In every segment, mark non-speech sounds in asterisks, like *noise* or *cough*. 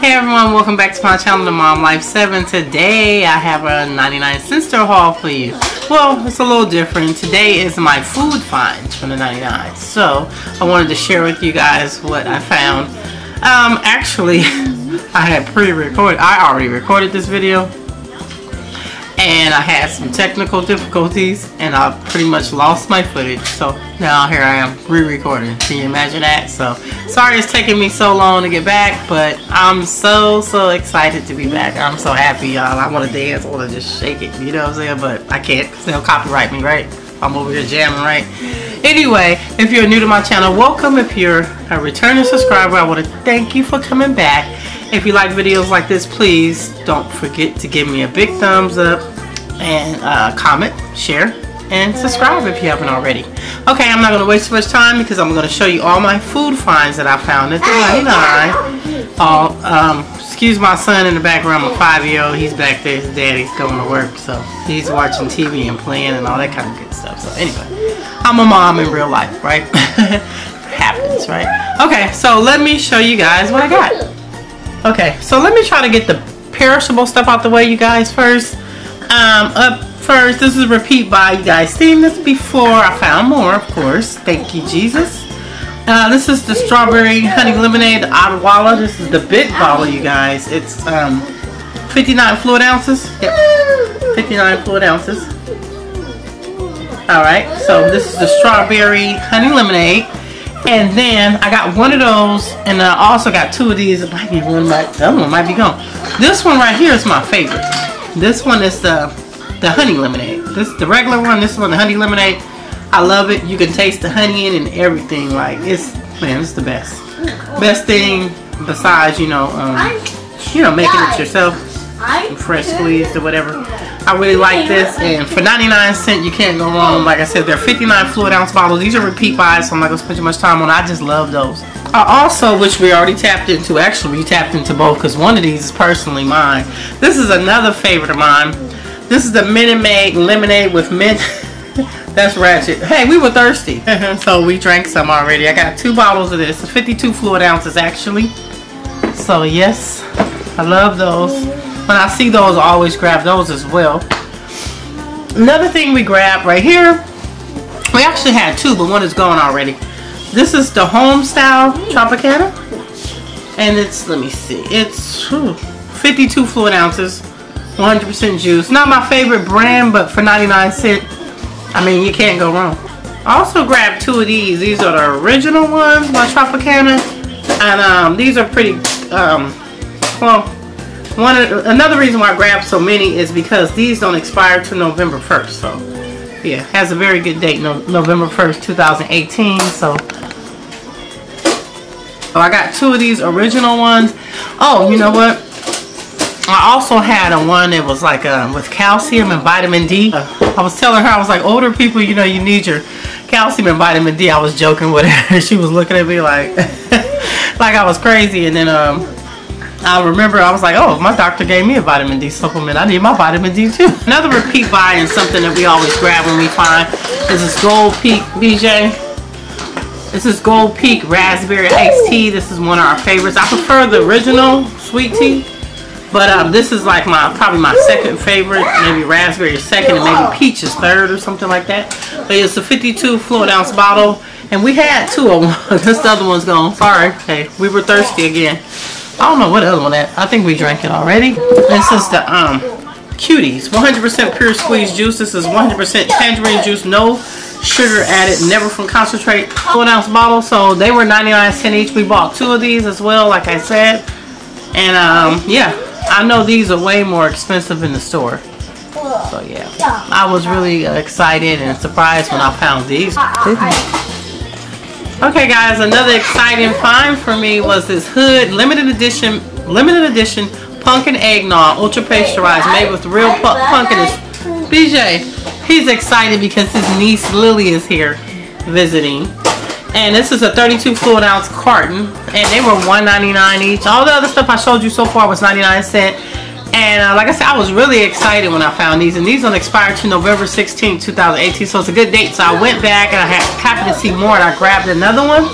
Hey everyone, welcome back to my channel, The Mom Life 7. Today I have a 99 cent store haul for you. Well, it's a little different. Today is my food finds from the 99. So, I wanted to share with you guys what I found. Um, actually, *laughs* I had pre-recorded, I already recorded this video and I had some technical difficulties and I pretty much lost my footage. So now here I am re-recording. Can you imagine that? So sorry it's taking me so long to get back but I'm so so excited to be back. I'm so happy y'all. I want to dance I want to just shake it you know what I'm saying? But I can't because they'll copyright me right? I'm over here jamming right? Anyway if you're new to my channel welcome. If you're a returning subscriber I want to thank you for coming back. If you like videos like this, please don't forget to give me a big thumbs up and uh, comment, share, and subscribe if you haven't already. Okay, I'm not going to waste too much time because I'm going to show you all my food finds that I found at the 99. All, um, excuse my son in the background, my five-year-old. He's back there. His daddy's going to work, so he's watching TV and playing and all that kind of good stuff. So anyway, I'm a mom in real life, right? *laughs* Happens, right? Okay, so let me show you guys what I got. Okay, so let me try to get the perishable stuff out the way, you guys, first. Um, up first, this is repeat buy. You guys seen this before. I found more, of course. Thank you, Jesus. Uh, this is the strawberry honey lemonade Odwalla. This is the big bottle, you guys. It's um, 59 fluid ounces. Yep, 59 fluid ounces. Alright, so this is the strawberry honey lemonade. And then I got one of those, and I also got two of these. It might be one, but the other one might be gone. This one right here is my favorite. This one is the the honey lemonade. This is the regular one. This one, the honey lemonade. I love it. You can taste the honey in and everything. Like it's man, it's the best. Best thing besides you know, um, you know, making it yourself, fresh squeezed or whatever. I really like this, and for 99 cents, you can't go wrong. Like I said, they're 59 fluid ounce bottles. These are repeat buys, so I'm not gonna spend too much time on. I just love those. I also, which we already tapped into, actually we tapped into both because one of these is personally mine. This is another favorite of mine. This is the Minute Maid lemonade with mint. *laughs* That's ratchet. Hey, we were thirsty, *laughs* so we drank some already. I got two bottles of this, 52 fluid ounces actually. So yes, I love those. When I see those, I always grab those as well. Another thing we grabbed right here, we actually had two, but one is gone already. This is the home style Tropicana. And it's, let me see, it's whew, 52 fluid ounces, 100% juice. Not my favorite brand, but for 99 cents, I mean, you can't go wrong. I also grabbed two of these. These are the original ones by Tropicana. And um, these are pretty, um, well, one another reason why I grabbed so many is because these don't expire till November 1st. So yeah, has a very good date, no, November 1st, 2018. So, so I got two of these original ones. Oh, you know what? I also had a one that was like uh, with calcium and vitamin D. Uh, I was telling her, I was like, older people, you know, you need your calcium and vitamin D. I was joking with her. *laughs* she was looking at me like, *laughs* like I was crazy. And then um, I remember I was like, oh, my doctor gave me a vitamin D supplement. I need my vitamin D too. Another repeat buy and something that we always grab when we find is this Gold Peak BJ. This is Gold Peak Raspberry Iced Tea. This is one of our favorites. I prefer the original sweet tea. But um, this is like my probably my second favorite. Maybe raspberry is second and maybe peach is third or something like that. But it's a 52 fluid ounce bottle. And we had two of them. *laughs* this other one's gone. Sorry. Hey, we were thirsty again. I don't know what other one that. I think we drank it already. This is the um cuties. 100% pure squeeze juice. This is 100% tangerine juice. No sugar added. Never from concentrate. One ounce bottle. So they were 99 cents each. We bought two of these as well, like I said. And um yeah, I know these are way more expensive in the store. So yeah, I was really excited and surprised when I found these. Okay guys, another exciting find for me was this Hood limited edition limited edition pumpkin eggnog ultra pasteurized made with real pu pumpkin. BJ, he's excited because his niece Lily is here visiting. And this is a 32 fluid ounce carton and they were $1.99 each. All the other stuff I showed you so far was 99 cent. And uh, like I said, I was really excited when I found these. And these don't expire to November 16, 2018. So it's a good date. So I went back and I had happened to see more and I grabbed another one.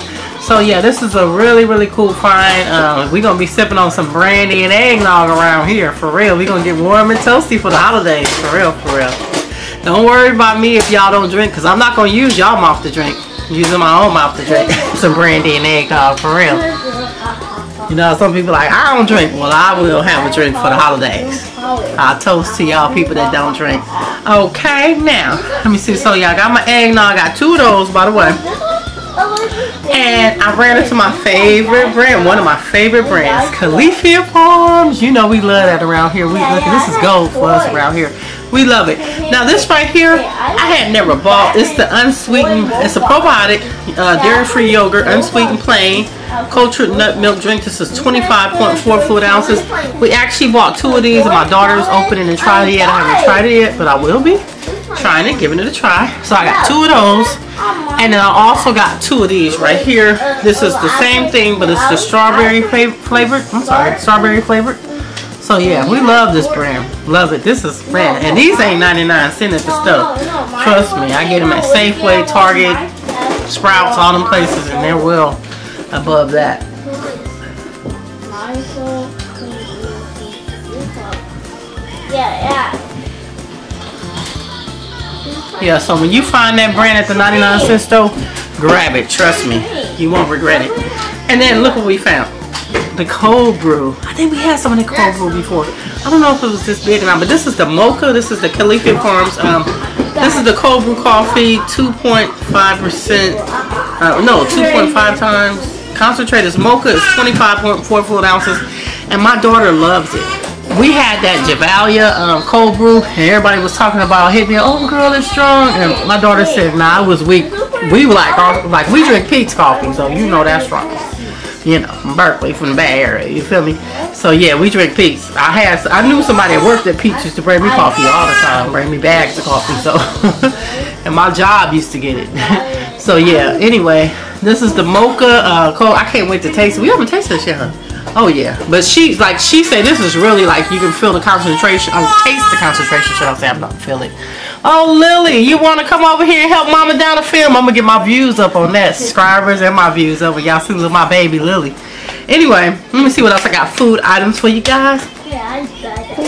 So yeah, this is a really, really cool find. Uh, we're going to be sipping on some brandy and eggnog around here, for real. We're going to get warm and toasty for the holidays, for real, for real. Don't worry about me if y'all don't drink, because I'm not going to use y'all mouth to drink. I'm using my own mouth to drink *laughs* some brandy and eggnog, for real. You know, some people like, I don't drink. Well, I will have a drink for the holidays. I'll toast to y'all people that don't drink. Okay, now, let me see. So y'all got my eggnog. I got two of those, by the way. And I ran into my favorite brand, one of my favorite brands, Califia Farms. You know we love that around here. We look, this is gold for us around here. We love it. Now this right here, I had never bought. It's the unsweetened, it's a probiotic, uh, dairy-free yogurt, unsweetened plain, cultured nut milk drink. This is 25.4 fluid ounces. We actually bought two of these and my daughter's opening and tried it yet. I haven't tried it yet, but I will be trying it, giving it a try. So I got two of those. And then I also got two of these right here. This is the same thing, but it's the strawberry flavored. I'm sorry, strawberry flavored. So yeah, we love this brand. Love it. This is brand. And these ain't 99 cents at the stuff. Trust me, I get them at Safeway, Target, Sprouts, all them places, and they're well above that. Yeah, yeah. Yeah, so when you find that brand at the 99 cent store, grab it. Trust me. You won't regret it. And then look what we found. The cold brew. I think we had some of the cold brew before. I don't know if it was this big or not, but this is the mocha. This is the Califia Farms. Um, this is the cold brew coffee, 2.5%. Uh, no, 2.5 times. Concentrate is mocha. is 25.4 fluid ounces. And my daughter loves it we had that Javalia um, cold brew, and everybody was talking about hitting me. Oh, girl, it's strong. And my daughter said, Nah, I was weak. We were like, like we drink Peet's coffee, so you know that's strong. You know, from Berkeley, from the Bay Area. You feel me? So yeah, we drink Peet's. I had, I knew somebody that worked at Peet's used to bring me coffee all the time, bring me bags of coffee. So, *laughs* and my job used to get it. *laughs* so yeah. Anyway, this is the mocha uh, cold. I can't wait to taste it. We haven't tasted this yet. Huh? Oh yeah, but she like she said this is really like you can feel the concentration. I uh, taste the concentration. Should I say I'm not feeling? Oh Lily, you want to come over here and help Mama down the film? I'm gonna get my views up on that, subscribers and my views over. Y'all see my baby Lily. Anyway, let me see what else I got. Food items for you guys.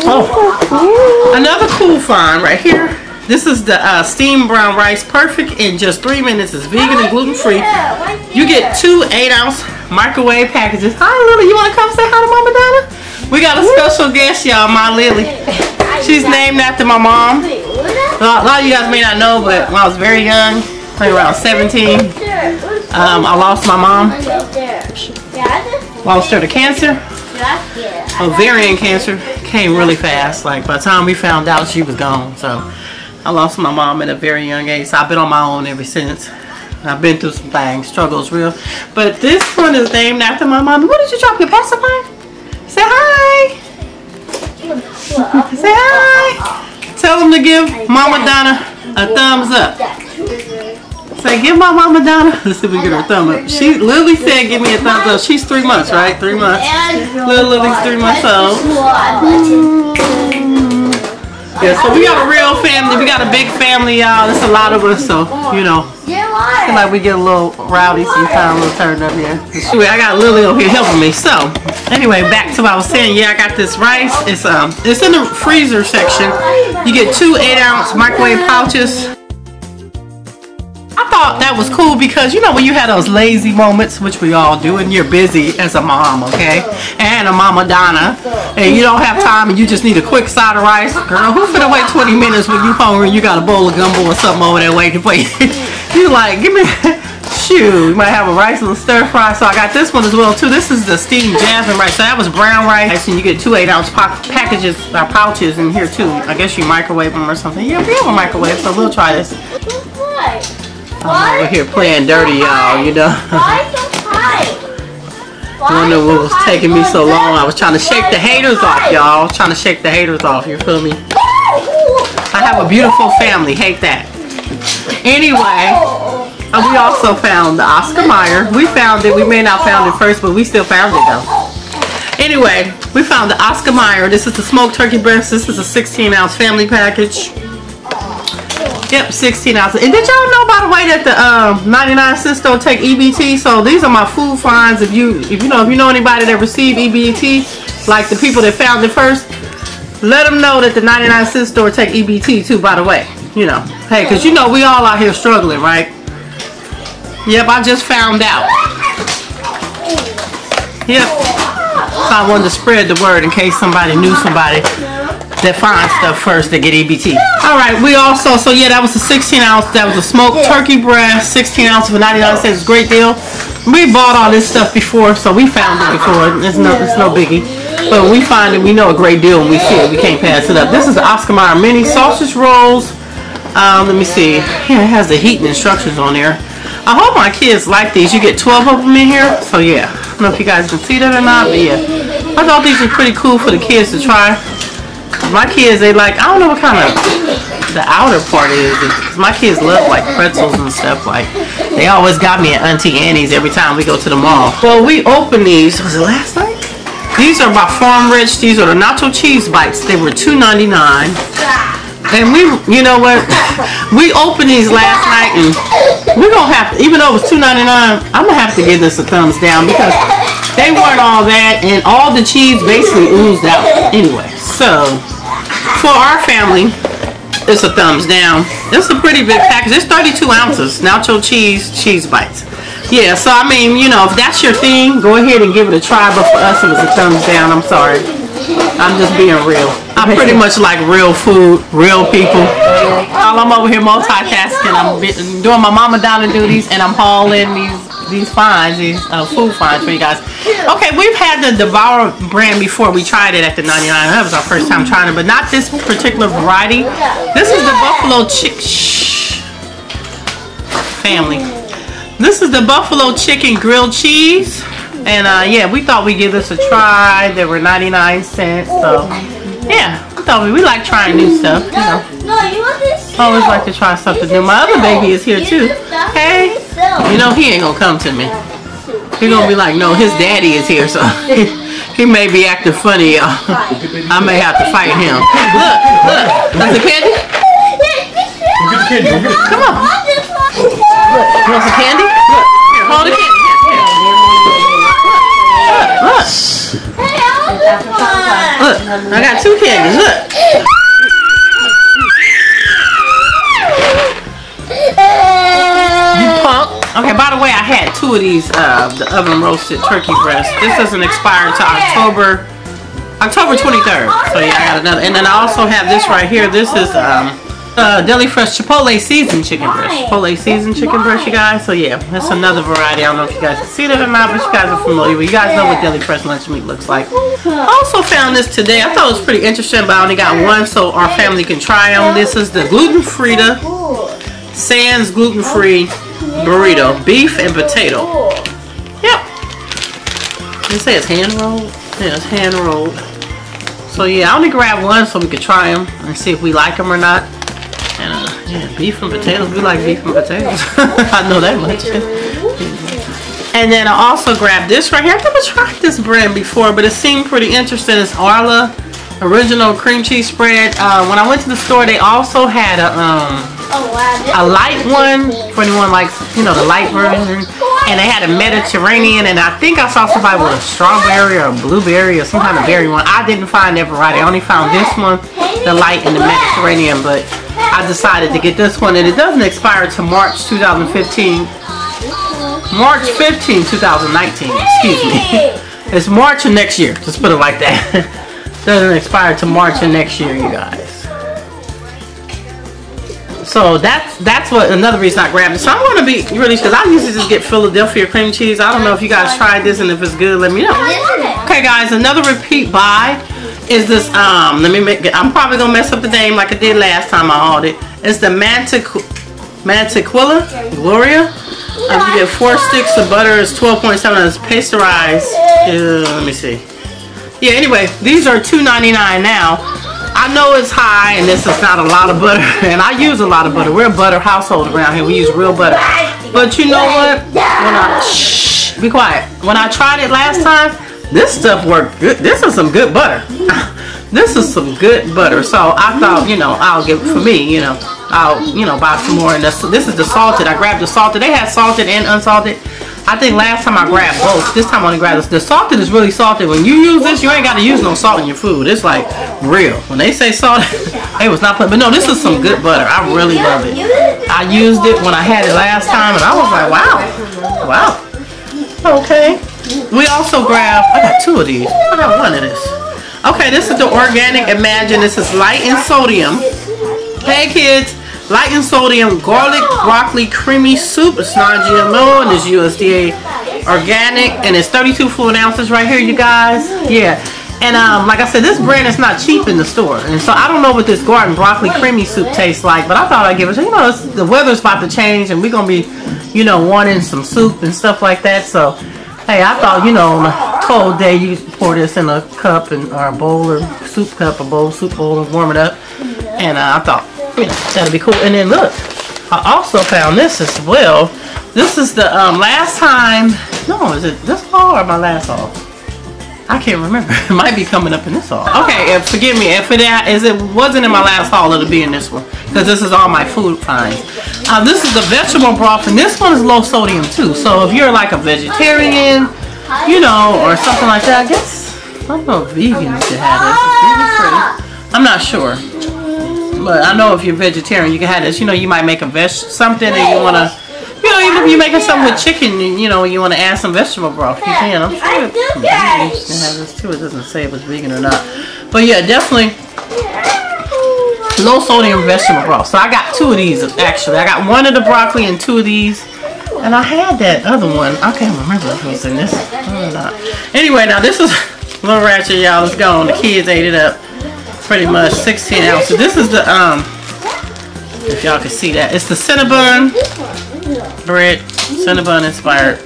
Oh, another cool find right here. This is the uh, steamed brown rice, perfect in just three minutes. It's vegan and gluten free. You get two eight ounce microwave packages. Hi Lily, you want to come say hi to Mama Donna? We got a special guest, y'all, my Lily. She's named after my mom. A lot of you guys may not know, but when I was very young, like around 17, um, I lost my mom. Lost her to cancer. Ovarian cancer came really fast. Like by the time we found out, she was gone. So. I lost my mom at a very young age, so I've been on my own ever since. I've been through some things, struggles real. But this one is named after my mom. What did you drop your pacifier? Say hi. Say hi. Tell them to give Mama Donna a thumbs up. Say, give my Mama Donna. *laughs* Let's see if we get her thumb up. She Lily said, give me a thumbs up. She's three months, right? Three months. Little Lily's three months old. Yeah, so we got a real family. We got a big family, y'all. It's a lot of us, so, you know. I feel like we get a little rowdy sometimes, a little turned up here. Shoot, I got Lily over here helping me. So, anyway, back to what I was saying. Yeah, I got this rice. It's um, it's in the freezer section. You get two 8-ounce microwave pouches thought that was cool because you know when you had those lazy moments, which we all do, and you're busy as a mom, okay, and a mama Donna, and you don't have time and you just need a quick side of rice, girl, who's gonna wait 20 minutes when you hungry and you got a bowl of gumbo or something over there waiting for you? *laughs* you like, give me, shoot, you might have a rice and stir fry. So I got this one as well too. This is the steamed jasmine rice. So that was brown rice, and you get two eight ounce packages, uh, pouches in here too. I guess you microwave them or something. Yeah, we have a microwave, so we'll try this. I'm over here playing dirty, y'all, you know. Why so *laughs* high? I wonder what was taking me so long. I was trying to shake the haters off, y'all. Trying to shake the haters off, you feel me? I have a beautiful family, hate that. Anyway, uh, we also found the Oscar Mayer. We found it, we may not found it first, but we still found it though. Anyway, we found the Oscar Mayer. This is the smoked turkey breast. This is a 16 ounce family package. Yep, 16 ounces. And did y'all know, by the way, that the um, 99 cents don't take EBT? So these are my food finds. If you, if you know, if you know anybody that received EBT, like the people that found it first, let them know that the 99 cent store take EBT too. By the way, you know, hey, because you know we all out here struggling, right? Yep, I just found out. Yep. So I wanted to spread the word in case somebody knew somebody that finds stuff first to get EBT. All right, we also, so yeah, that was a 16 ounce, that was a smoked turkey breast, 16 ounce for 99 cents, great deal. We bought all this stuff before, so we found it before. It's no, it's no biggie. But we find it, we know a great deal when we see it. We can't pass it up. This is the Oscar Mayer mini sausage rolls. Um, let me see. Yeah, it has the heating instructions on there. I hope my kids like these. You get 12 of them in here. So yeah, I don't know if you guys can see that or not, but yeah. I thought these were pretty cool for the kids to try. My kids, they like, I don't know what kind of the outer part is. Cause my kids love like pretzels and stuff. Like, they always got me at Auntie Annie's every time we go to the mall. Well, we opened these, was it last night? These are by Farm Rich. These are the nacho cheese bites. They were $2.99. And we, you know what? We opened these last night, and we're gonna have to, even though it was two ninety nine, I'm gonna have to give this a thumbs down because they weren't all that, and all the cheese basically oozed out anyway. So, for our family, it's a thumbs down. It's a pretty big package. It's 32 ounces, nacho cheese, cheese bites. Yeah, so I mean, you know, if that's your thing, go ahead and give it a try. But for us, it was a thumbs down. I'm sorry. I'm just being real. I pretty much like real food, real people. While I'm over here multitasking, I'm doing my mama dollar duties, and I'm hauling these these finds, these uh, food finds for you guys. Okay, we've had the Devour brand before. We tried it at the 99. That was our first time trying it, but not this particular variety. This is the Buffalo Chick family. This is the Buffalo Chicken Grilled Cheese. And uh, yeah, we thought we'd give this a try. They were 99 cents. So yeah, we thought we, we like trying new stuff. You know. No, you want this? Always like to try something new. My other baby is here too. Hey, you know he ain't gonna come to me. He gonna be like, no, his daddy is here, so *laughs* he may be acting funny, y'all. I may have to fight him. Look, look, that's the candy. Come on. Look, you want some candy? Look, hold the candy. Look. Look, I got two candies. Look. You punk. Okay, by the way, I had two of these, uh, the oven roasted turkey breast. This doesn't expire until October, October 23rd. So yeah, I got another. And then I also have this right here. This is, um, uh, Deli Fresh Chipotle seasoned chicken breast. Chipotle seasoned chicken breast, you guys. So yeah, that's another variety. I don't know if you guys can see that or not, but you guys are familiar with. You guys know what Deli Fresh lunch meat looks like. I Also found this today. I thought it was pretty interesting, but I only got one, so our family can try them. This is the gluten-free Sans gluten free burrito, beef and potato. Yep. They say it's hand rolled. Yeah, it's hand rolled. So yeah, I only grabbed one so we could try them and see if we like them or not. And uh, yeah, beef and potatoes. We like beef and potatoes. *laughs* I know that much. *laughs* and then I also grabbed this right here. I've never tried this brand before, but it seemed pretty interesting. It's Arla Original Cream Cheese Spread. Uh, when I went to the store, they also had a um, a light one for anyone likes, you know, the light version. And they had a Mediterranean, and I think I saw somebody with a strawberry or a blueberry or some kind of berry one. I didn't find that variety. I only found this one, the light and the Mediterranean, but I decided to get this one, and it doesn't expire to March 2015. March 15, 2019, excuse me. It's March of next year, just put it like that. *laughs* doesn't expire to March of next year, you guys. So that's that's what another reason I grabbed it. So I'm going to be really because I usually just get Philadelphia cream cheese. I don't know if you guys tried this and if it's good, let me know. Okay, guys, another repeat buy is this. Um, let me make. I'm probably gonna mess up the name like I did last time I hauled it. It's the Mantic Mantequilla Gloria. Um, you get four sticks of butter. It's 12.7 It's pasteurized. Uh, let me see. Yeah. Anyway, these are $2.99 now. I know it's high and this is not a lot of butter *laughs* and I use a lot of butter. We're a butter household around here. We use real butter. But you know what? When I, shh, be quiet. When I tried it last time, this stuff worked good. This is some good butter. *laughs* This is some good butter. So I thought, you know, I'll get for me, you know, I'll, you know, buy some more. And this, this is the salted. I grabbed the salted. They had salted and unsalted. I think last time I grabbed both. This time I only grabbed this. The salted is really salted. When you use this, you ain't got to use no salt in your food. It's like real. When they say salt, *laughs* it was not put. But no, this is some good butter. I really love it. I used it when I had it last time, and I was like, wow, wow. Okay. We also grabbed. I got two of these. I got one of this. Okay, this is the organic Imagine. This is light in sodium. Hey kids, light and sodium garlic broccoli creamy soup. It's non-GMO and it's USDA organic and it's 32 fluid ounces right here, you guys. Yeah. And um, like I said, this brand is not cheap in the store. And so I don't know what this garden broccoli creamy soup tastes like, but I thought I'd give it, you know, the weather's about to change and we're going to be, you know, wanting some soup and stuff like that. So, hey, I thought, you know, on a cold day, you pour this in a cup and or a bowl or soup cup, a bowl, soup bowl, and warm it up. And uh, I thought, that'd be cool. And then look, I also found this as well. This is the um, last time, no, is it this haul or my last haul? I can't remember. It *laughs* might be coming up in this haul. Okay, if, forgive me. If it is, it wasn't in my last haul, it'll be in this one. Because this is all my food finds. Uh, this is the vegetable broth, and this one is low sodium too. So if you're like a vegetarian, you know, or something like that, I guess, I don't know if vegans should have this. I'm not sure. But I know if you're vegetarian, you can have this. You know, you might make a veg something and you want to you know, even if you're making something with chicken, you know, you want to add some vegetable broth, you can. I'm sure you can have this too. It doesn't say if it's vegan or not. But yeah, definitely low sodium vegetable broth. So I got two of these actually. I got one of the broccoli and two of these. And I had that other one. I can't remember if it was in this or not. Anyway, now this is a *laughs* little ratchet, y'all. It's gone. The kids ate it up pretty much 16 ounces. This is the um if y'all can see that. It's the Cinnabon bread, Cinnabon inspired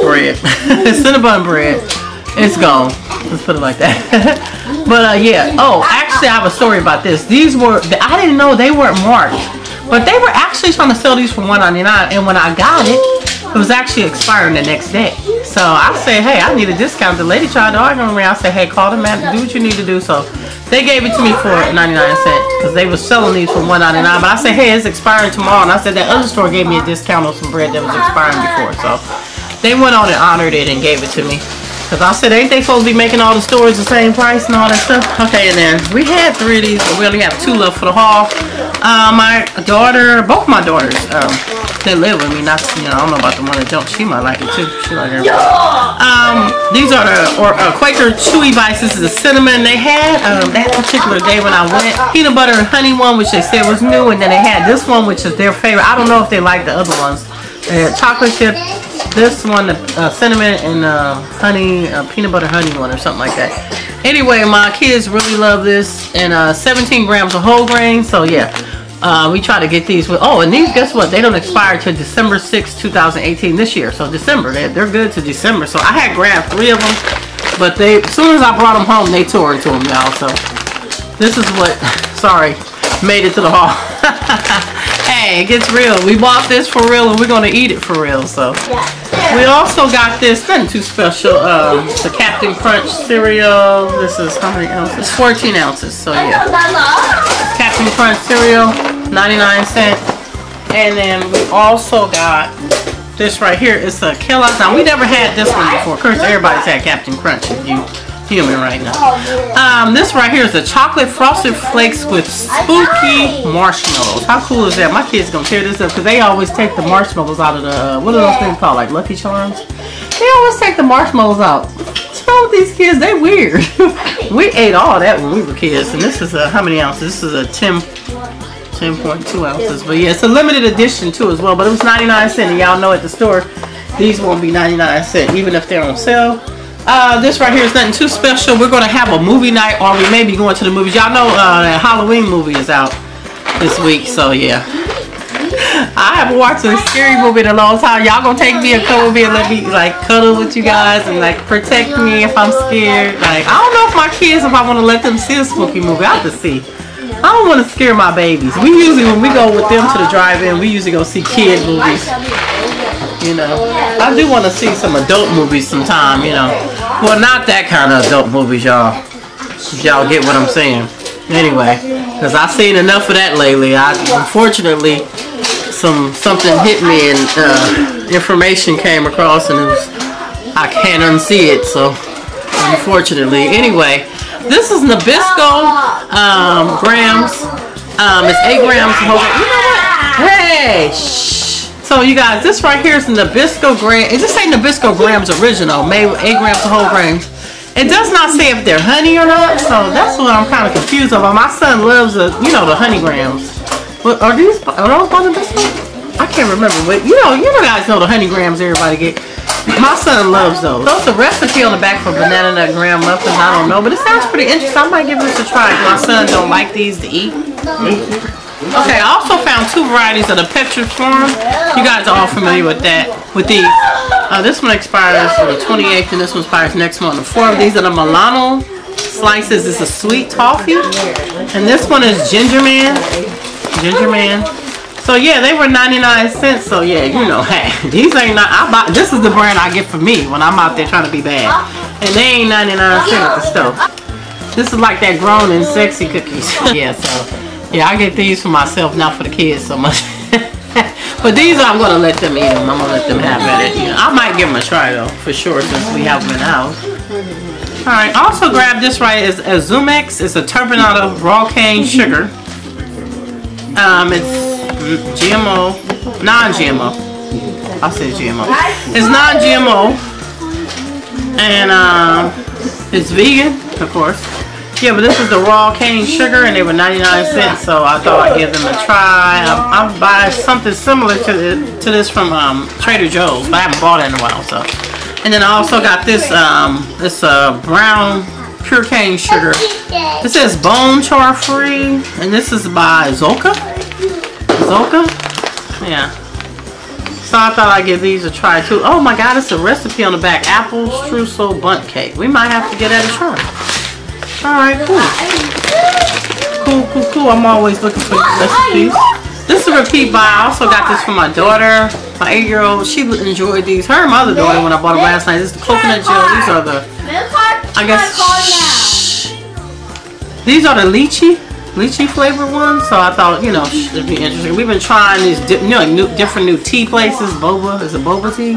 bread. *laughs* Cinnabon bread. It's gone. Let's put it like that. *laughs* but uh, yeah. Oh, actually, I have a story about this. These were I didn't know they weren't marked, but they were actually trying to sell these for 1.99. And when I got it, it was actually expiring the next day. So I said, hey, I need a discount. The lady tried to argue with me. I said, hey, call the man, do what you need to do. So they gave it to me for 99 cents because they were selling these for 1.99. But I said, hey, it's expiring tomorrow. And I said that other store gave me a discount on some bread that was expiring before. So they went on and honored it and gave it to me. Because I said, ain't they supposed to be making all the stores the same price and all that stuff? Okay, and then we had three of these, but we only have two left for the haul. Uh, my daughter, both my daughters, um, they live with me. Not, you know, I don't know about the one that don't. She might like it too. She like it. Um, these are the or uh, Quaker Chewy Bites. This is the cinnamon. They had um, that particular day when I went peanut butter and honey one, which they said was new, and then they had this one, which is their favorite. I don't know if they like the other ones. They had chocolate chip this one, the uh, cinnamon and uh, honey, uh, peanut butter honey one or something like that. Anyway, my kids really love this and uh, 17 grams of whole grain. So yeah, uh, we try to get these with, oh, and these, guess what? They don't expire till December 6, 2018 this year. So December, they, they're good to December. So I had grabbed three of them, but they, as soon as I brought them home, they tore into them, y'all. So this is what, *laughs* sorry, made it to the hall. *laughs* it gets real. We bought this for real and we're going to eat it for real. So we also got this, nothing too special, um, the Captain Crunch cereal. This is how many ounces? 14 ounces. So yeah. Captain Crunch cereal, 99 cents. And then we also got this right here. It's a Kellogg's. Now we never had this one before. Of course, everybody's had Captain Crunch. If you human right now. Um, this right here is the chocolate frosted flakes with spooky marshmallows. How cool is that? My kids gonna tear this up because they always take the marshmallows out of the what are those things called? Like Lucky Charms. They always take the marshmallows out. These kids? They weird. *laughs* we ate all that when we were kids, and this is a how many ounces? This is a 10. 10.2 ounces but yeah it's a limited edition too as well but it was 99 cents and y'all know at the store these won't be 99 cents even if they're on sale uh, this right here is nothing too special. We're going to have a movie night or we may be going to the movies. Y'all know uh, that Halloween movie is out this week, so yeah. I haven't watched a scary movie in a long time. Y'all gonna take me a cuddle and let me like cuddle with you guys and like protect me if I'm scared. Like I don't know if my kids if I want to let them see a spooky movie. I have to see. I don't want to scare my babies. We usually when we go with them to the drive-in, we usually go see kid movies. You know, I do want to see some adult movies sometime. You know, well, not that kind of adult movies, y'all. Y'all get what I'm saying. Anyway, because I've seen enough of that lately. I unfortunately some something hit me and uh, information came across and it was I can't unsee it. So unfortunately, anyway, this is Nabisco um, grahams. Um, it's eight grams. Whole, you know what? Hey. Shh. So you guys, this right here is Nabisco graham. It just say Nabisco grahams original? Made with eight grams of whole grains. It does not say if they're honey or not, so that's what I'm kind of confused about. My son loves the, you know, the honey grahams. But are these? Are those Nabisco? I can't remember, but you know, you guys know the honey grahams everybody get. My son loves those. Those the recipe on the back for banana nut graham muffins. I don't know, but it sounds pretty interesting. I might give this a try. My son don't like these to eat. Okay, I also found two varieties of the Petra. You guys are all familiar with that, with these. Uh, this one expires on the 28th, and this one expires next month. The four of these are the Milano slices. It's a sweet toffee, and this one is Ginger Man. Ginger Man. So yeah, they were 99 cents. So yeah, you know, *laughs* hey, these ain't not. I buy. This is the brand I get for me when I'm out there trying to be bad, and they ain't 99 cents at the store. This is like that grown and sexy cookies. *laughs* yeah, so yeah, I get these for myself, not for the kids so much. *laughs* but these I'm gonna let them eat them. I'm gonna let them have at it. Know, I might give them a try though, for sure, since we have them in the house. All right, also grab this right is Azumex. It's a turbinado raw cane sugar. Um, it's GMO, non-GMO. I said GMO. It's non-GMO, and um, it's vegan, of course. Yeah, but this is the raw cane sugar, and they were 99 cents, so I thought I'd give them a try. I'm, I'm buying something similar to the, to this from um, Trader Joe's, but I haven't bought it in a while, so. And then I also got this um, this uh, brown pure cane sugar. This says bone char free, and this is by Zulka. Zulka? Yeah. So I thought I'd give these a try too. Oh my god, it's a recipe on the back. Apple streusel bundt cake. We might have to get that a try. Alright, cool. Cool, cool, cool. I'm always looking for recipes. This is a repeat buy. I also got this for my daughter, my 8-year-old. She enjoyed these. Her and my other daughter when I bought them last night. This is the coconut gel. These are the, I guess, these are the lychee lychee flavored ones. So I thought, you know, it'd be interesting. We've been trying these, you know, new, different new tea places. Boba is a boba tea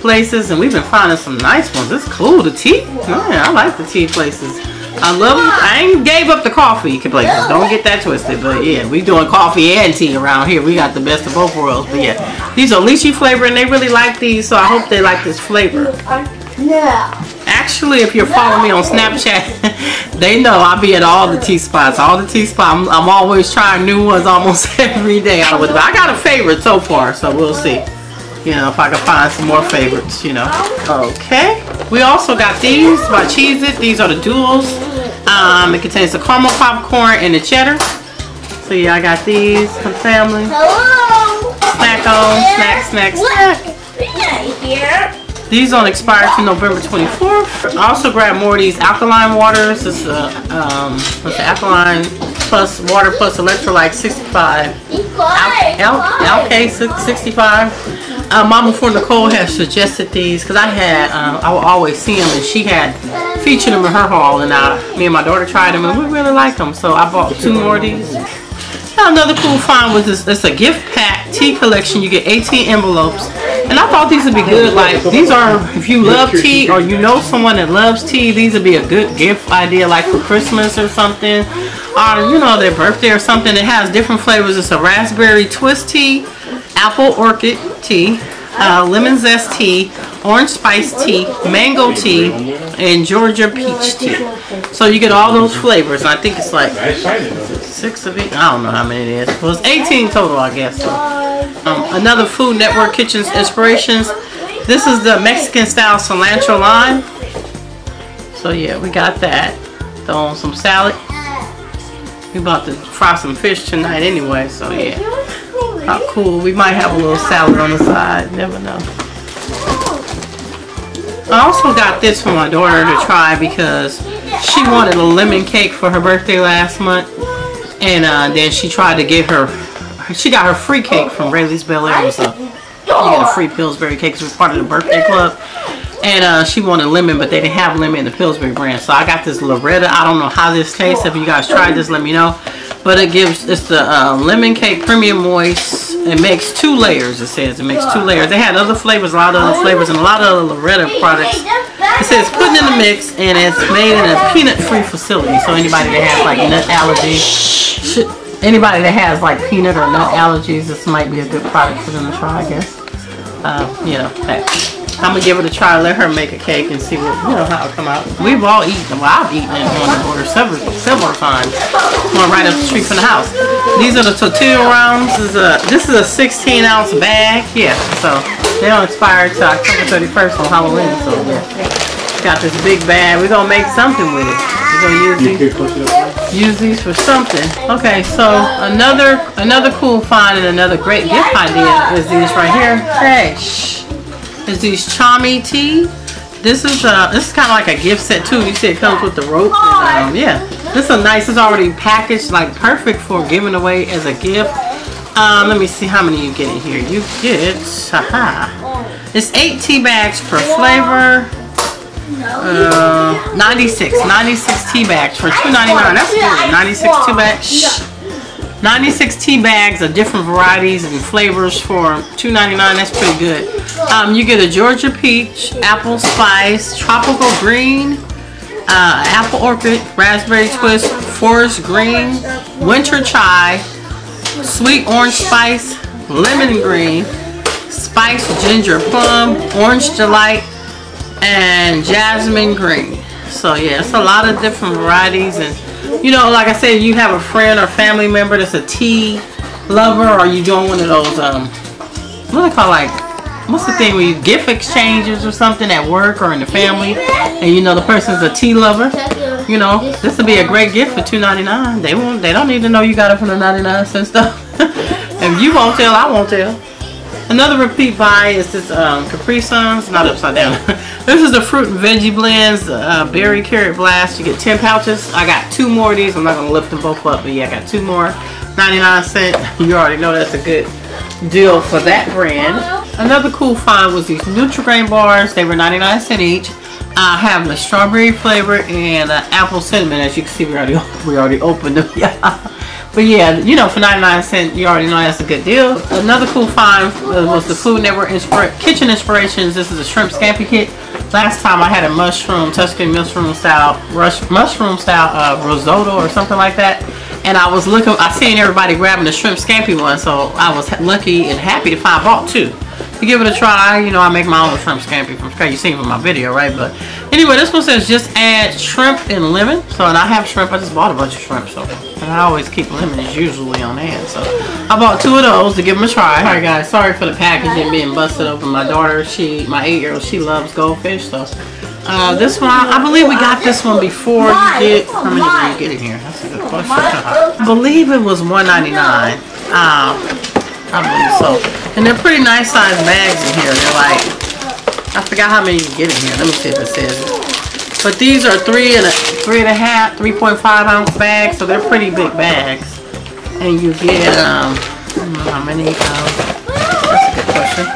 places, and we've been finding some nice ones. It's cool. The tea, yeah, I like the tea places. I love. I ain't gave up the coffee places. Don't get that twisted. But yeah, we doing coffee and tea around here. We got the best of both worlds. But yeah, these are lychee flavor, and they really like these. So I hope they like this flavor. Yeah. Actually, if you're following me on Snapchat, *laughs* they know I be at all the tea spots. All the tea spots. I'm, I'm always trying new ones almost *laughs* every day. I got a favorite so far, so we'll see. You know, if I can find some more favorites, you know. Okay. We also got these by Cheez It. These are the duels. Um, it contains the caramel popcorn and the cheddar. So yeah, I got these for family. Hello. Snack on, snack, snack, snack. Here. These don't expire to November 24th. I also grabbed more of these alkaline waters. This is a, um, what's the alkaline plus water plus electrolyte 65. Al, Al, Alk 65. Uh, Mama for Nicole has suggested these because I had, uh, I would always see them and she had featured them in her haul and I, me and my daughter tried them and we really like them. So I bought two more of these. Another cool find was this, it's a gift pack tea collection. You get 18 envelopes and I thought these would be good. Like these are, if you love tea or you know someone that loves tea, these would be a good gift idea, like for Christmas or something, or you know their birthday or something. It has different flavors. It's a raspberry twist tea, apple orchid tea, uh, lemon zest tea, orange spice tea, mango tea, and Georgia peach tea. So you get all those flavors. I think it's like six of each. I don't know how many it is. Well, it's 18 total, I guess. So. Um, another Food Network Kitchens Inspirations. This is the Mexican style cilantro lime. So yeah, we got that. Throw on some salad. We about to fry some fish tonight anyway, so yeah. How cool. We might have a little salad on the side. Never know. I also got this for my daughter to try because she wanted a lemon cake for her birthday last month. And uh, then she tried to get her, she got her free cake from Raley's Bel Air. So you get a free Pillsbury cake as part of the birthday club. And uh, she wanted lemon, but they didn't have lemon in the Pillsbury brand. So I got this Loretta. I don't know how this tastes. If you guys tried this, let me know. But it gives, it's the uh, lemon cake premium moist. It makes two layers, it says. It makes two layers. They had other flavors, a lot of other flavors, and a lot of other Loretta products. It says putting in the mix, and it's made in a peanut-free facility. So anybody that has like nut allergies, anybody that has like peanut or nut allergies, this might be a good product for them to try, I guess. Uh, you know, hey, I'm gonna give it a try. Let her make a cake and see what you know how it come out. We've all eaten. Well, I've eaten it on the border several several times. One right up the street from the house. These are the tortilla rounds. This is a this is a 16 ounce bag. Yeah, so they don't expire until October 31st on Halloween. So yeah, got this big bag. We're gonna make something with it. We're gonna use these use these for something. Okay, so another another cool find and another great gift idea is these right here. Hey, shh. Is these Chami tea. This is uh this is kind of like a gift set too. You see it comes with the rope. And, um, yeah, this is nice. It's already packaged like perfect for giving away as a gift. Um, let me see how many you get in here. You get, haha. It's eight tea bags per flavor. Uh, 96, 96 tea bags for 2.99. That's good. 96 tea bags. 96 tea bags of different varieties and flavors for $2.99. That's pretty good. Um, you get a Georgia peach, apple spice, tropical green, uh, apple orchid, raspberry twist, forest green, winter chai, sweet orange spice, lemon green, spice ginger plum, orange delight, and jasmine green. So yeah, it's a lot of different varieties and you know, like I said, you have a friend or family member that's a tea lover or you doing one of those um what do they call like what's the thing where you gift exchanges or something at work or in the family and you know the person's a tea lover? You know this would be a great gift for $2.99 they won't they don't need to know you got it from the 99 cent stuff. *laughs* If you won't tell I won't tell Another repeat buy is this um, Capri Suns, not upside down. *laughs* this is the fruit and veggie blends, uh, berry carrot blast. You get 10 pouches. I got two more of these. I'm not going to lift them both up, but yeah, I got two more. 99 cent. *laughs* You already know that's a good deal for that brand. Another cool find was these Nutri-Grain bars. They were 99 cent each. I have the strawberry flavor and uh, apple cinnamon. As you can see, we already *laughs* we already opened them. Yeah. But yeah, you know, for 99 cents, you already know that's a good deal. Another cool find was the Food Network Inspira Kitchen Inspirations. This is a shrimp scampi kit. Last time I had a mushroom, Tuscan mushroom style, rush, mushroom style uh, risotto or something like that. And I was looking, I seen everybody grabbing the shrimp scampi one, so I was lucky and happy to find bought two to give it a try. You know, I make my own shrimp scampi from scratch. You seen from my video, right? But anyway, this one says just add shrimp and lemon. So, and I have shrimp. I just bought a bunch of shrimp. So, and I always keep lemon is usually on hand. So, I bought two of those to give them a try. All right, guys. Sorry for the packaging being busted open. My daughter, she, my eight-year-old, she loves goldfish. So, uh, this one, I believe we got this one before you get, how many did you get in here? That's a good question. I believe it was $1.99. Um, I believe so. And they're pretty nice sized bags in here. They're like, I forgot how many you get in here. Let me see if it says it. But these are three and a three and a half, 3.5 ounce bags, so they're pretty big bags. And you get um, how many. Um, that's a good question. *laughs*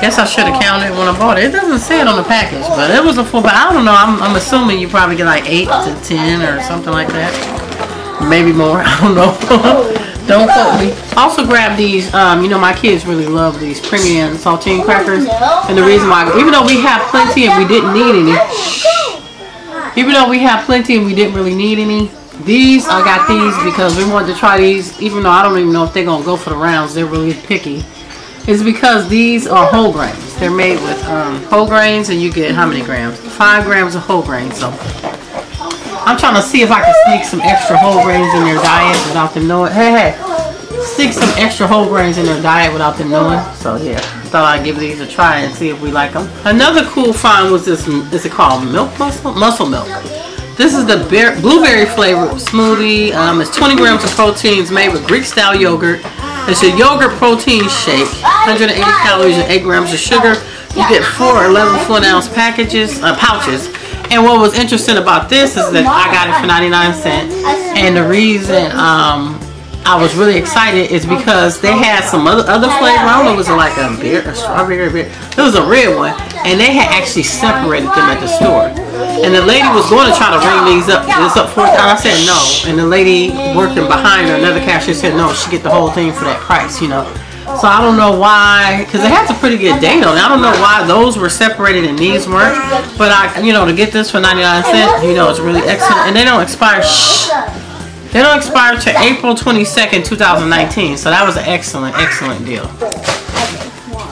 Guess I should have counted when I bought it. It doesn't say it on the package, but it was a full. bag. I don't know. I'm, I'm assuming you probably get like eight to ten or something like that. Maybe more. *laughs* I don't know. Don't quote me. Also grab these, um, you know my kids really love these premium saltine crackers. And the reason why, even though we have plenty and we didn't need any, even though we have plenty and we didn't really need any, these, I got these because we wanted to try these, even though I don't even know if they're going to go for the rounds. They're really picky. It's because these are whole grains. They're made with um, whole grains and you get how many grams? Five grams of whole grains. So I'm trying to see if I can sneak some extra whole grains in their diet without them knowing. Hey, hey, sneak some extra whole grains in their diet without them knowing. So yeah, thought I'd give these a try and see if we like them. Another cool find was this, is it called milk muscle? Muscle milk. This is the bear, blueberry flavored smoothie. Um, it's 20 grams of protein, proteins made with Greek style yogurt. It's a yogurt protein shake. 180 calories and 8 grams of sugar. You get four 11 foot ounce packages, uh, pouches. And what was interesting about this is that I got it for 99 cents. And the reason um, I was really excited is because they had some other other flavor. I don't know, it was like a beer, a strawberry beer? It was a red one, and they had actually separated them at the store. And the lady was going to try to ring these up, this up for I said no, and the lady working behind her, another cashier said no, she get the whole thing for that price, you know. So I don't know why, because it has a pretty good date on it. I don't know why those were separated and these weren't. But I, you know, to get this for 99 cents, you know, it's really excellent. And they don't expire. Shh. They don't expire to April 22nd, 2019. So that was an excellent, excellent deal.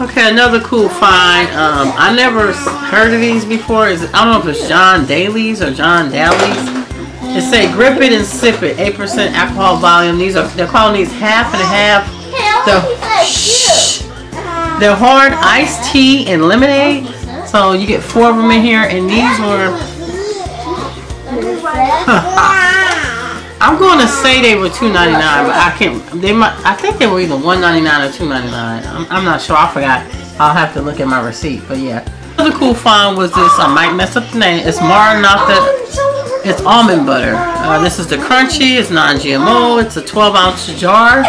Okay, another cool find. Um, I never heard of these before. Is I don't know if it's John Daly's or John Daly's. It say grip it and sip it, 8% alcohol volume. These are they're calling these half and half. The shh, they're hard iced tea and lemonade. So you get four of them in here, and these were. I'm going to say they were $2.99, but I can't. They might. I think they were either $1.99 or $2.99. I'm, I'm not sure. I forgot. I'll have to look at my receipt. But yeah, another cool find was this. I might mess up the name. It's Maranatha. It's almond butter. Uh, this is the crunchy. It's non-GMO. It's a 12 ounce jar.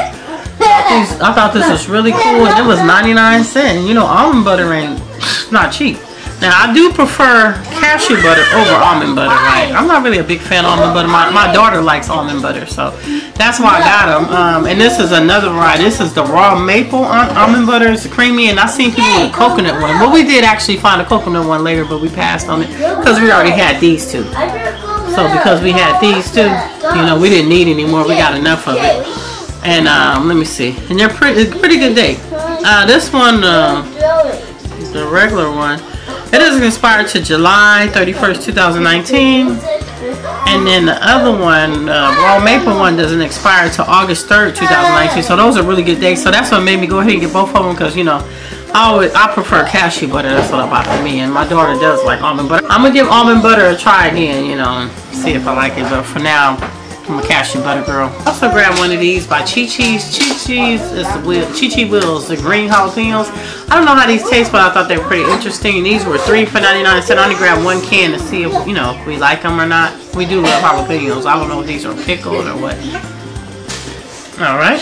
I thought this was really cool, and it was 99 cents. You know, almond butter ain't not cheap. Now, I do prefer cashew butter over almond butter, right? I'm not really a big fan of almond butter. My, my daughter likes almond butter, so that's why I got them. Um, and this is another variety. This is the raw maple almond butter. It's creamy, and I've seen people with a coconut one. Well, we did actually find a coconut one later, but we passed on it because we already had these two. So because we had these two, you know, we didn't need any more. We got enough of it. And um, let me see. And they're pretty, pretty good date. Uh, this one, uh, the regular one, it doesn't expire to July 31st, 2019. And then the other one, uh, raw maple one, doesn't expire to August 3rd, 2019. So those are really good dates. So that's what made me go ahead and get both of them because, you know, I always I prefer cashew butter. That's what I bought for me, and my daughter does like almond butter. I'm gonna give almond butter a try again, you know, see if I like it. But for now, I'm a cashew butter girl. Also grabbed one of these by Chi Chi's. Chi Chi's is the wheel, Chi Chi Wheels, the green jalapenos. I don't know how these taste, but I thought they were pretty interesting. These were three for 99 cents. I only grabbed one can to see if, you know, if we like them or not. We do love jalapenos. I don't know if these are pickled or what. Alright.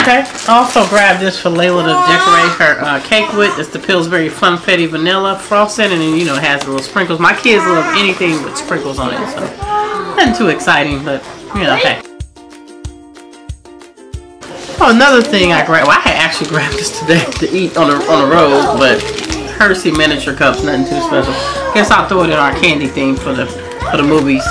Okay. Also grabbed this for Layla to decorate her uh, cake with. It's the Pillsbury Funfetti Vanilla frosting, and you know, it has little sprinkles. My kids love anything with sprinkles on it, so nothing too exciting, but you know, hey. Oh, another thing I grabbed. Well, I had actually grabbed this today *laughs* to eat on the on the road, but Hershey miniature cups, nothing too special. Guess I'll throw it in our candy thing for the for the movies.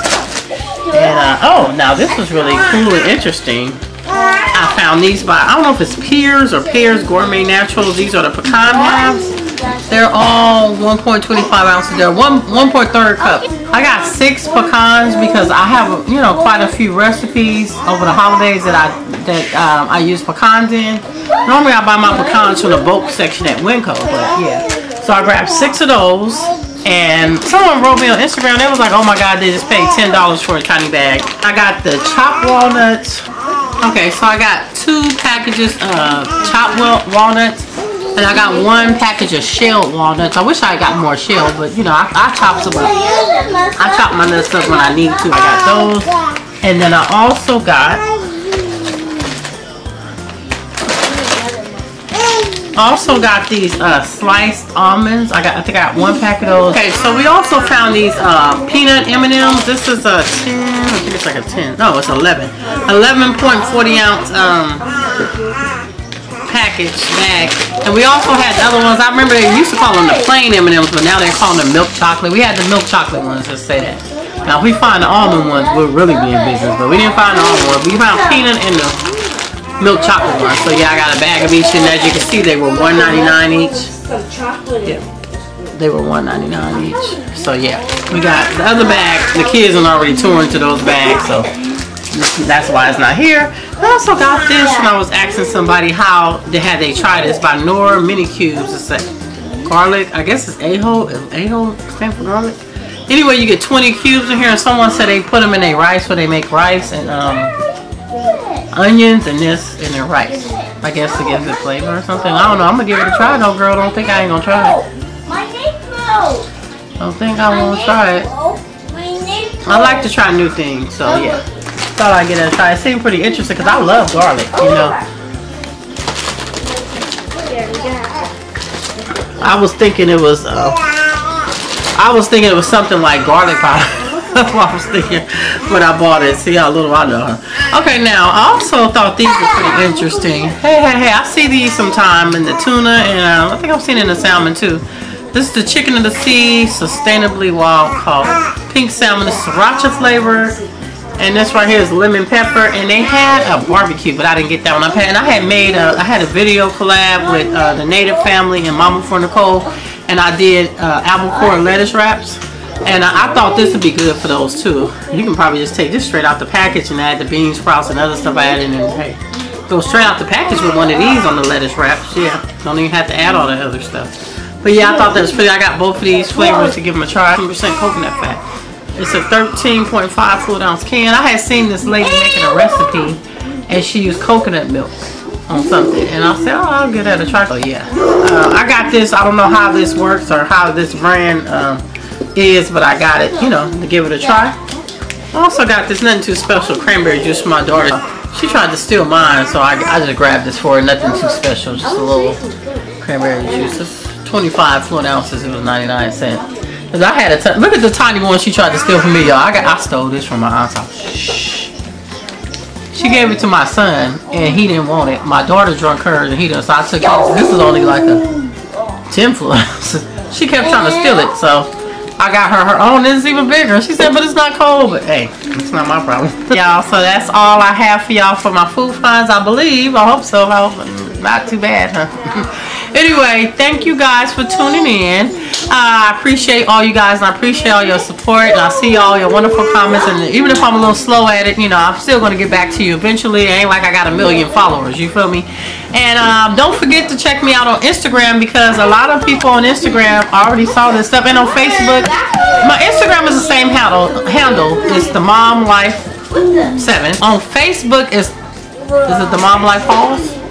And uh, oh, now this was really cool and interesting. I found these by I don't know if it's Piers or Pears Gourmet Naturals. These are the pecan halves. They're all 1.25 ounces. They're one 1.3 cup. I got six pecans because I have you know quite a few recipes over the holidays that I that um, I use pecans in. Normally I buy my pecans from the bulk section at Winco, but yeah. So I grabbed six of those. And someone wrote me on Instagram. They was like, "Oh my God, they just paid ten dollars for a tiny bag." I got the chopped walnuts. Okay, so I got two packages of chopped walnuts and I got one package of shelled walnuts. I wish I got more shelled, but you know, I, I chop some up. I chop my nuts up when I need to. I got those. And then I also got also got these uh, sliced almonds. I got, I think I got one pack of those. Okay, so we also found these uh, peanut M&Ms. This is a 10, I think it's like a 10. No, it's 11. 11.40 ounce um, package bag. And we also had other ones. I remember they used to call them the plain M&Ms, but now they're calling them milk chocolate. We had the milk chocolate ones, let's say that. Now, if we find the almond ones, we'll really be in business. But we didn't find the almond ones. We found peanut and the milk chocolate ones. So yeah, I got a bag of each, and as you can see, they were $1.99 each. Yeah. They were $1.99 each. So yeah, we got the other bag. The kids are already torn to those bags, so that's why it's not here. I also got this and I was asking somebody how they had they tried this by Knorr Mini Cubes. It's a garlic. I guess it's Ajo. Ajo stand for garlic. Anyway, you get 20 cubes in here, and someone said they put them in their rice where they make rice and um, onions and this in their rice. I guess to give it flavor or something. I don't know. I'm gonna give it a try though, girl. Don't think I ain't gonna try it. My name Don't think I won't try it. I like to try new things, so yeah. Thought I'd get a try. It seemed pretty interesting because I love garlic, you know. I was thinking it was, uh, I was thinking it was something like garlic powder. That's *laughs* what I was thinking when I bought it. See how little I know. Okay, now I also thought these were pretty interesting. Hey, hey, hey! I see these sometime in the tuna, and uh, I think I've seen it in the salmon too. This is the chicken of the sea, sustainably wild caught pink salmon, the sriracha flavor, and this right here is lemon pepper. And they had a barbecue, but I didn't get that one. I had, and I had made a, I had a video collab with uh, the Native family and Mama for Nicole, and I did uh, core lettuce wraps. And I, I thought this would be good for those too. You can probably just take this straight out the package and add the bean sprouts and other stuff I added and hey, go straight out the package with one of these on the lettuce wraps. Yeah, don't even have to add all that other stuff. But yeah, I thought that was pretty. I got both of these flavors to give them a try. 100% coconut fat. It's a 13.5 fluid ounce can. I had seen this lady making a recipe and she used coconut milk on something. And I said, oh, I'll give that a try. Oh yeah. Uh, I got this. I don't know how this works or how this brand um, is, but I got it, you know, to give it a try. I also got this nothing too special cranberry juice for my daughter. She tried to steal mine, so I, I just grabbed this for her. Nothing too special, just a little cranberry juice. It's 25 fluid ounces. It was 99 cents. Cause I had a. Look at the tiny one she tried to steal from me, y'all. I got I stole this from my aunt's house. Shh. She gave it to my son, and he didn't want it. My daughter drunk hers, and he didn't. So I took it. This is only like a 10 fluid. *laughs* She kept trying to steal it, so I got her her own. It's even bigger. She said, but it's not cold. But hey, it's not my problem. *laughs* y'all, so that's all I have for y'all for my food finds, I believe. I hope so. I hope not too bad, huh? *laughs* anyway, thank you guys for tuning in. Uh, I appreciate all you guys, and I appreciate all your support, and I see all your wonderful comments, and even if I'm a little slow at it, you know, I'm still going to get back to you eventually. It ain't like I got a million followers, you feel me? And um, don't forget to check me out on Instagram, because a lot of people on Instagram already saw this stuff, and on Facebook, my Instagram is the same handle, handle. it's the Mom Life 7. On Facebook, is is it the Mom Life Hauls?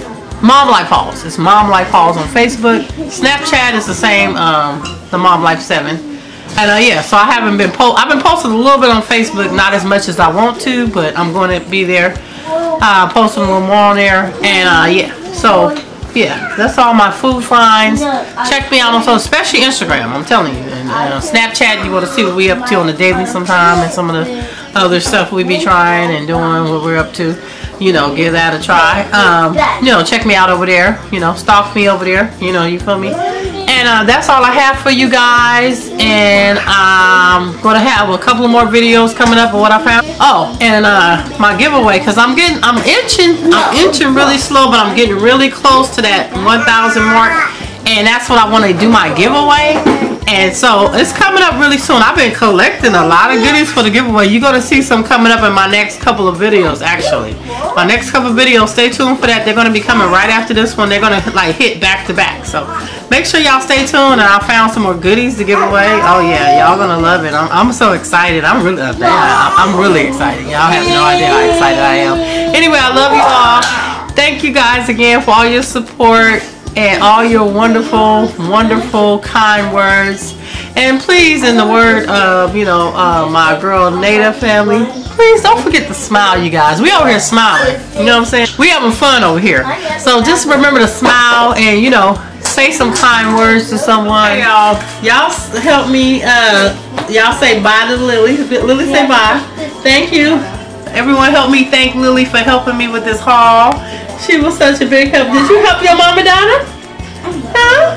Mom Life Hauls. It's Mom Life Hauls on Facebook. Snapchat is the same, um, the Mom Life 7. And uh, yeah, so I haven't been po I've been posting a little bit on Facebook, not as much as I want to, but I'm going to be there, uh, posting a little more on there. And uh, yeah, so yeah, that's all my food finds. Check me out on so especially Instagram. I'm telling you, and uh, Snapchat. You want to see what we up to on the daily sometime, and some of the other stuff we be trying and doing what we're up to you know, give that a try. Um, you know, check me out over there. You know, stalk me over there. You know, you feel me? And uh, that's all I have for you guys. And I'm going to have a couple more videos coming up of what I found. Oh, and uh, my giveaway, because I'm getting, I'm inching, I'm inching really slow, but I'm getting really close to that 1,000 mark. And that's what I want to do my giveaway. And so it's coming up really soon. I've been collecting a lot of goodies for the giveaway. You're going to see some coming up in my next couple of videos, actually. My next couple of videos, stay tuned for that. They're going to be coming right after this one. They're going to like hit back to back. So make sure y'all stay tuned. And I found some more goodies to give away. Oh yeah, y'all going to love it. I'm, I'm so excited. I'm really, uh, I'm really excited. Y'all have no idea how excited I am. Anyway, I love you all. Thank you guys again for all your support and all your wonderful, wonderful, kind words. And please, in the word of, you know, uh, my girl Native family, please don't forget to smile, you guys. We over here smiling. You know what I'm saying? We having fun over here. So just remember to smile and, you know, say some kind words to someone. y'all, y'all help me. Uh, y'all say bye to Lily. Lily say bye. Thank you. Everyone help me thank Lily for helping me with this haul. She was such a big help. Did you help your mama, Donna? Huh?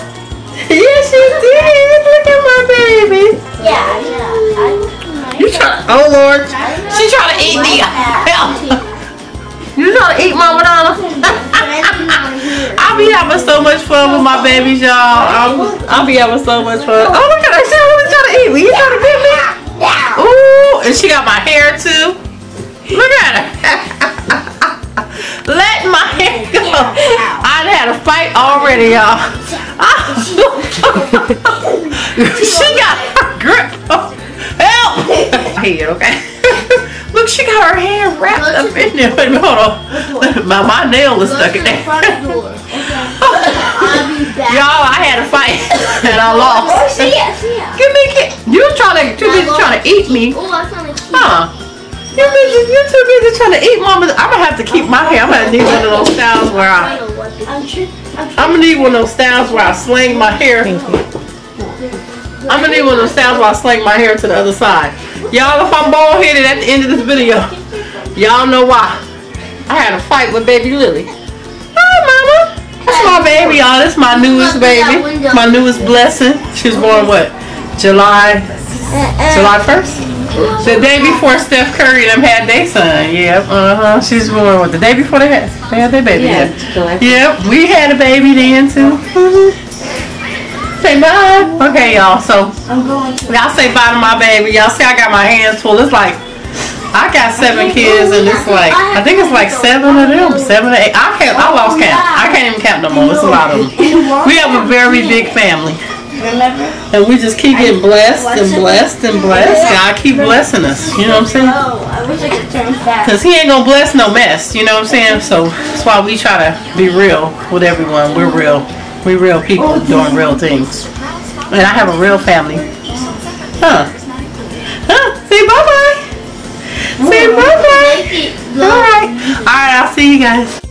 Yes, you did. Look at my baby. Yeah, yeah. You try? Oh Lord, she trying to eat me. You trying to eat Mama Donna? *laughs* I'll be having so much fun with my babies, y'all. I'll, I'll be having so much fun. Oh, look at her. She really trying to eat me. You trying to get me? Ooh, and she got my hair too. Look at her. *laughs* Let my hair go. I had a fight already, y'all. *laughs* she got her grip. Help! Head, okay? Look, she got her hair wrapped up in there. Wait a hold on. My, my nail is stuck in there. *laughs* Y'all, I had a fight *laughs* and I lost. Give me a kiss. You trying to, you trying to eat me. Huh? You busy, you too busy trying to eat, mama. I'm gonna have to keep my hair. I'm gonna need one of those styles where I, I'm. I'm I'm gonna need one of those styles where I sling my hair. I'm gonna need one of those styles where I sling my hair to the other side. Y'all, if I'm bald headed at the end of this video, y'all know why. I had a fight with baby Lily. Hi, mama. That's my baby, y'all. That's my newest baby. My newest blessing. She was born what? July July 1st? The day before Steph Curry and them had their son. Yep. Uh huh. She's born what? The day before they had they had their baby. Yeah, Yeah. Yep. We had a baby then too. Say bye. Okay, y'all. So I'm going to. y'all say bye to my baby. Y'all see I got my hands full. It's like I got seven kids and it's like I think it's like seven of them, seven or eight. I can't. I lost count. I can't even count no more. It's a lot of them. We have a very big family. Remember? And we just keep getting blessed and blessed and blessed. God keep blessing us. You know what I'm saying? Oh, I wish I could turn fast. Because he ain't going to bless no mess. You know what I'm saying? So that's why we try to be real with everyone. We're real. We're real people doing real things. And I have a real family. Huh. Huh. Say bye-bye. Say bye-bye. All right. All right. I'll see you guys.